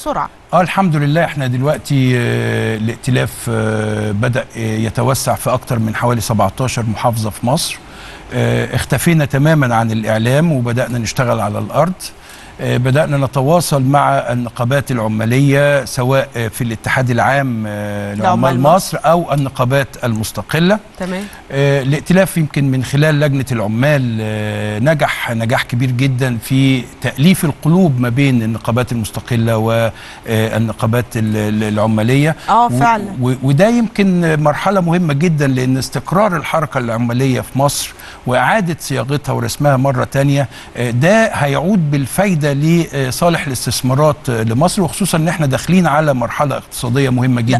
بسرعة. آه الحمد لله إحنا دلوقتي آه، الائتلاف آه، بدأ آه، يتوسع في أكتر من حوالي 17 محافظة في مصر. اختفينا تماما عن الإعلام وبدأنا نشتغل على الأرض. بدأنا نتواصل مع النقابات العمالية سواء آه، في الاتحاد العام آه، لعمال مصر. أو النقابات المستقلة. تمام. آه، الائتلاف يمكن من خلال لجنة العمال آه، نجح نجاح كبير جدا في تأليف القلوب ما بين النقابات المستقلة والنقابات ال- ال- العمالية. آه فعلا. وده يمكن مرحلة مهمة جدا لأن استقرار الحركة العمالية في مصر وإعادة صياغتها ورسمها مرة تانية آه، ده هيعود بالفايدة لصالح الاستثمارات آه، لمصر وخصوصا إن إحنا داخلين على مرحلة اقتصادية مهمة جدا.